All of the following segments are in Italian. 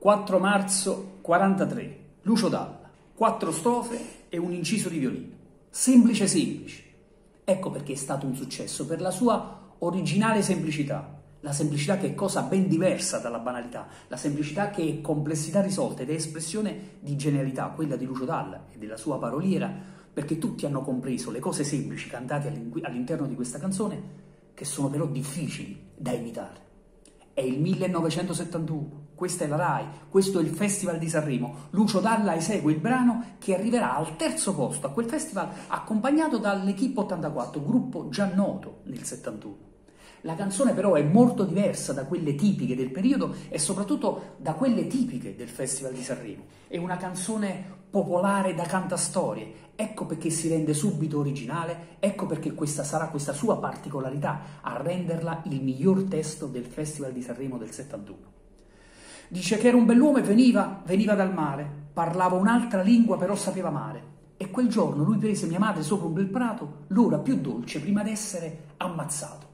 4 marzo 43, Lucio Dalla, quattro strofe e un inciso di violino. Semplice semplice. Ecco perché è stato un successo, per la sua originale semplicità. La semplicità che è cosa ben diversa dalla banalità, la semplicità che è complessità risolta ed è espressione di genialità, quella di Lucio Dalla e della sua paroliera, perché tutti hanno compreso le cose semplici cantate all'interno di questa canzone, che sono però difficili da imitare. È il 1971, questa è la RAI, questo è il Festival di Sanremo. Lucio Dalla esegue il brano che arriverà al terzo posto a quel festival accompagnato dall'Equipe 84, gruppo già noto nel 71. La canzone però è molto diversa da quelle tipiche del periodo e soprattutto da quelle tipiche del Festival di Sanremo. È una canzone popolare da cantastorie, ecco perché si rende subito originale, ecco perché questa sarà questa sua particolarità a renderla il miglior testo del Festival di Sanremo del 71. Dice che era un bell'uomo e veniva, veniva dal mare, parlava un'altra lingua però sapeva amare. E quel giorno lui prese mia madre sopra un bel prato, l'ora più dolce prima d'essere ammazzato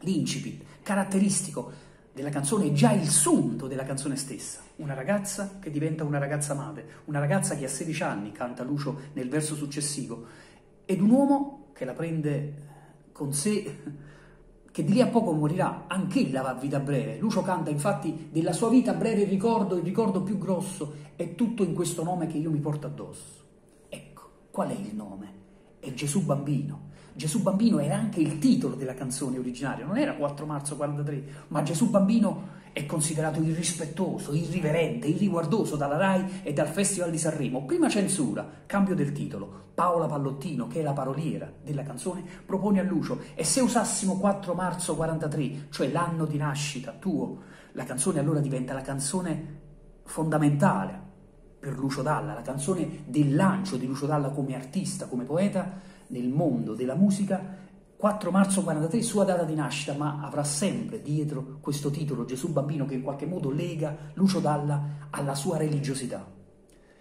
l'incipit caratteristico della canzone è già il sunto della canzone stessa. Una ragazza che diventa una ragazza madre, una ragazza che a 16 anni canta Lucio nel verso successivo, ed un uomo che la prende con sé, che di lì a poco morirà, anch'egli va a vita breve. Lucio canta infatti della sua vita breve il ricordo, il ricordo più grosso, è tutto in questo nome che io mi porto addosso. Ecco, qual è il nome? È Gesù bambino Gesù Bambino era anche il titolo della canzone originaria, non era 4 marzo 43, ma Gesù Bambino è considerato irrispettoso, irriverente, irriguardoso dalla RAI e dal Festival di Sanremo. Prima censura, cambio del titolo. Paola Pallottino, che è la paroliera della canzone, propone a Lucio e se usassimo 4 marzo 43, cioè l'anno di nascita tuo, la canzone allora diventa la canzone fondamentale per Lucio Dalla, la canzone del lancio di Lucio Dalla come artista, come poeta, nel mondo della musica, 4 marzo 43, sua data di nascita, ma avrà sempre dietro questo titolo, Gesù Bambino, che in qualche modo lega Lucio Dalla alla sua religiosità.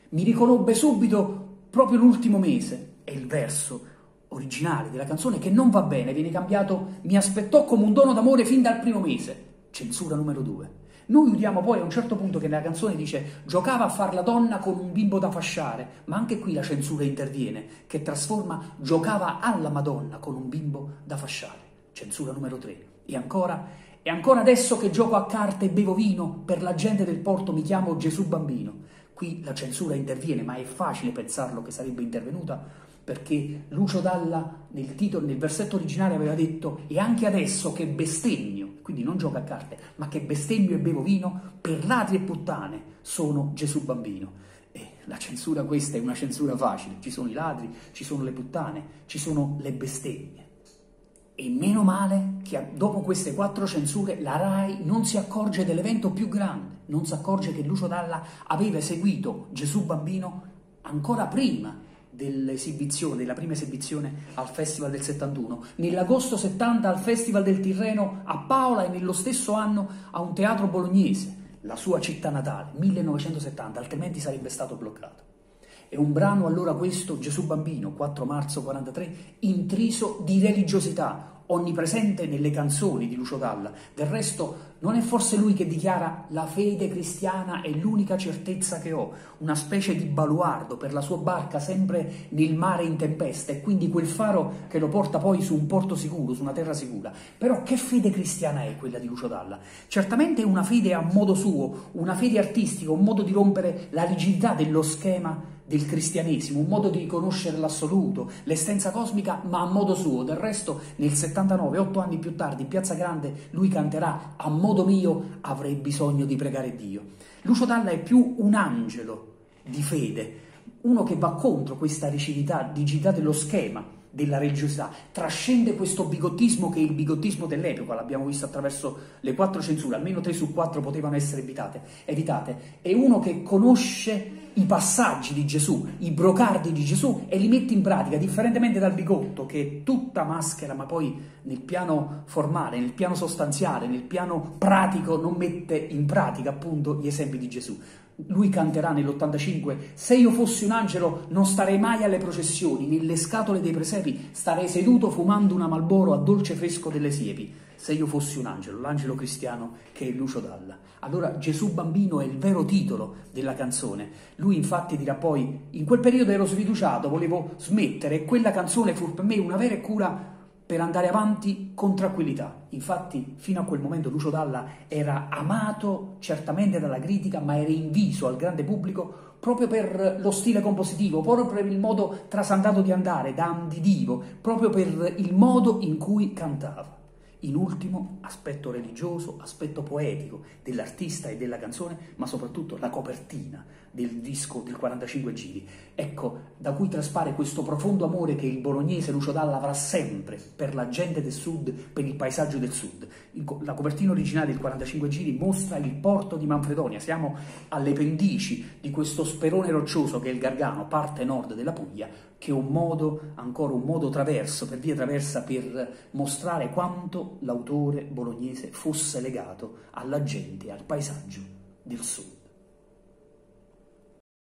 Mi riconobbe subito proprio l'ultimo mese, è il verso originale della canzone che non va bene, viene cambiato, mi aspettò come un dono d'amore fin dal primo mese, censura numero 2. Noi udiamo poi a un certo punto che nella canzone dice giocava a far la donna con un bimbo da fasciare, ma anche qui la censura interviene, che trasforma giocava alla Madonna con un bimbo da fasciare. Censura numero 3. E ancora, e ancora adesso che gioco a carte e bevo vino, per la gente del porto mi chiamo Gesù Bambino. Qui la censura interviene, ma è facile pensarlo che sarebbe intervenuta perché Lucio Dalla nel, titolo, nel versetto originale aveva detto e anche adesso che bestemmio, quindi non gioca a carte, ma che bestemmio e bevo vino, per ladri e puttane sono Gesù bambino. E la censura questa è una censura facile, ci sono i ladri, ci sono le puttane, ci sono le bestemmie. E meno male che dopo queste quattro censure la RAI non si accorge dell'evento più grande, non si accorge che Lucio Dalla aveva eseguito Gesù bambino ancora prima dell'esibizione, della prima esibizione al Festival del 71, nell'agosto 70 al Festival del Tirreno a Paola e nello stesso anno a un teatro bolognese, la sua città natale, 1970, altrimenti sarebbe stato bloccato. È un brano allora questo, Gesù Bambino, 4 marzo 43, intriso di religiosità, onnipresente nelle canzoni di Lucio Dalla. Del resto non è forse lui che dichiara la fede cristiana è l'unica certezza che ho, una specie di baluardo per la sua barca sempre nel mare in tempesta e quindi quel faro che lo porta poi su un porto sicuro, su una terra sicura. Però che fede cristiana è quella di Lucio Dalla? Certamente è una fede a modo suo, una fede artistica, un modo di rompere la rigidità dello schema del cristianesimo, un modo di riconoscere l'assoluto, l'essenza cosmica, ma a modo suo. Del resto, nel 79, otto anni più tardi, in Piazza Grande, lui canterà a modo mio avrei bisogno di pregare Dio. Lucio Dalla è più un angelo di fede, uno che va contro questa rigidità, rigidità dello schema della religiosità, trascende questo bigottismo che è il bigottismo dell'epoca, l'abbiamo visto attraverso le quattro censure, almeno tre su quattro potevano essere evitate, evitate. è uno che conosce i passaggi di Gesù, i brocardi di Gesù e li mette in pratica, differentemente dal bigotto che è tutta maschera, ma poi nel piano formale, nel piano sostanziale, nel piano pratico non mette in pratica appunto gli esempi di Gesù. Lui canterà nell'85 Se io fossi un angelo non starei mai alle processioni, nelle scatole dei presepi starei seduto fumando una malboro a dolce fresco delle siepi. Se io fossi un angelo, l'angelo cristiano che è Lucio Dalla. Allora Gesù bambino è il vero titolo della canzone. Lui infatti dirà poi, in quel periodo ero sfiduciato, volevo smettere e quella canzone fu per me una vera e cura per andare avanti con tranquillità. Infatti, fino a quel momento Lucio Dalla era amato certamente dalla critica, ma era inviso al grande pubblico proprio per lo stile compositivo, proprio per il modo trasandato di andare, da andidivo, proprio per il modo in cui cantava. In ultimo, aspetto religioso, aspetto poetico dell'artista e della canzone, ma soprattutto la copertina del disco del 45 giri. Ecco, da cui traspare questo profondo amore che il bolognese Lucio Dalla avrà sempre per la gente del sud, per il paesaggio del sud. La copertina originale del 45 giri mostra il porto di Manfredonia, siamo alle pendici di questo sperone roccioso che è il Gargano, parte nord della Puglia, che un modo, ancora un modo traverso, per via traversa, per mostrare quanto l'autore bolognese fosse legato alla gente, al paesaggio del sud.